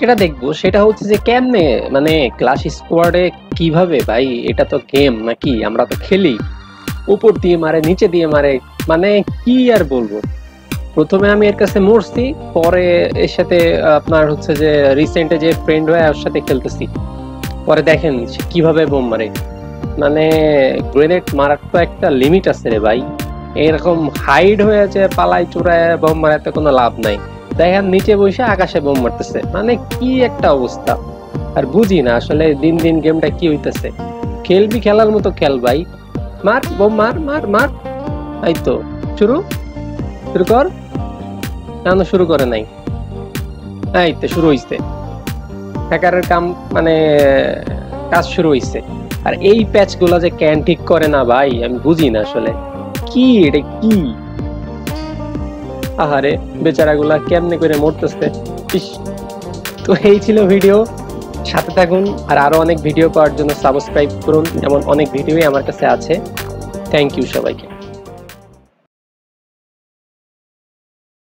যেটা দেখব সেটা হচ্ছে যে কেমনে মানে ক্লাস স্কোয়াডে কীভাবে, ভাই, এটা তো গেম নাকি? আমরা তো খেলি। উপর দিয়ে মারে, নিচে দিয়ে মারে মানে কি আর বলব? প্রথমে আমি এর কাছে মরছি, পরে এর সাথে আপনার হচ্ছে যে রিসেন্টে যে ফ্রেন্ড হয়ে ওর সাথে খেলতেছি। পরে দেখেন কীভাবে বোম মারে। মানে গ্রেনেড মারার তো একটা লিমিট আছে রে ভাই। এরকম হাইড হয়ে আছে পালাই চূড়ায় বোম মারাতে কোনো লাভ নাই। দেখেন, নিচে বসে আকাশে বোম মারতেছে। মানে কি একটা অবস্থা। আর বুঝি না আসলে দিন দিন গেমটা কি হইতেছে। খেলবি খেলার মতো খেল ভাই। মার, বোম মার মার মার। এই তো, শুরু? শুরু কর। কেন শুরু করে নাই। এই তো, শুরু হইছে। হ্যাকারের কাম মানে কাজ শুরু হইছে। আর এই প্যাচগুলা যে ক্যান ঠিক করে না ভাই, আমি বুঝি না আসলে। কি, এটা কি? আহারে, বেচারাগুলা কেমনে করে মরতেছে। তো এই ছিল ভিডিও। সাথে থাকুন আর আরও অনেক ভিডিও পাওয়ার জন্য সাবস্ক্রাইব করুন, এমন অনেক ভিডিওই আমার কাছে আছে। থ্যাংক ইউ সবাইকে।